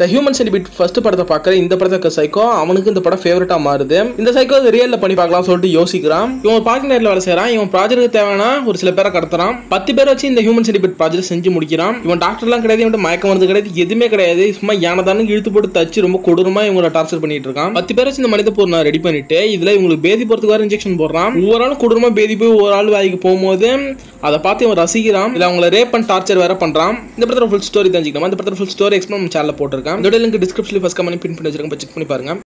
The human centipede first படத்தை பார்க்குற இந்த படத்துக்கு சைக்கோ அவனுக்கு இந்த படம் ஃபேவரட்டாக மாறுது. இந்த சைக்கோ ரியலில் பண்ணி பார்க்கலாம் சொல்லிட்டு யோசிக்கிறான். இவன் பார்க்க நேரில் வேலை செய்கிறான் இவன் ப்ராஜெக்ட்டுக்கு தேவையான ஒரு சில பேரை கடத்துறான். பத்து பேர் வச்சு இந்த ஹியூமன் சென்டிபிட் ப்ராஜெக்ட் செஞ்சு முடிக்கிறான். இவன் டாக்டர்லாம் கிடையாது இவன் மயக்கம் வந்து கிடையாது எதுவுமே கிடையாது. சும்மா யானதானு இழுத்து போட்டு தச்சு ரொம்ப கொடூரமாக இவங்களை டார்ச்சர் பண்ணிட்டு இருக்கான். பத்து பேர் வச்சு இந்த மனித பொருள் ரெடி பண்ணிட்டு இதில் இவங்களுக்கு பேதி போகிறதுக்கு வேறு இன்ஜெக்ஷன் போடுறான். ஒவ்வொரு ஆளும் கொடூரமாக பேதி போய் ஒரு ஆள் வேலைக்கு போகும்போது அதை பார்த்து இவன் ரசிக்கிறான். இல்லை அவங்களை ரேப் அண்ட் டார்ச்சர் வேற பண்ணுறான் இந்த படத்தில் ஃபுல் ஸ்டோரி தெரிஞ்சுக்கலாம். இந்த படத்தில் ஃபுல் ஸ்டோரி எக்ஸ்பிளைன் நம்ம சேனலில் போட்டிருக்கேன். இதோட லிங்க் டிஸ்கிரிப்ஷனில் ஃபஸ்ட் கமெண்ட் பின் பண்ணி வச்சிருக்கேன். செக் பண்ணி பாருங்க.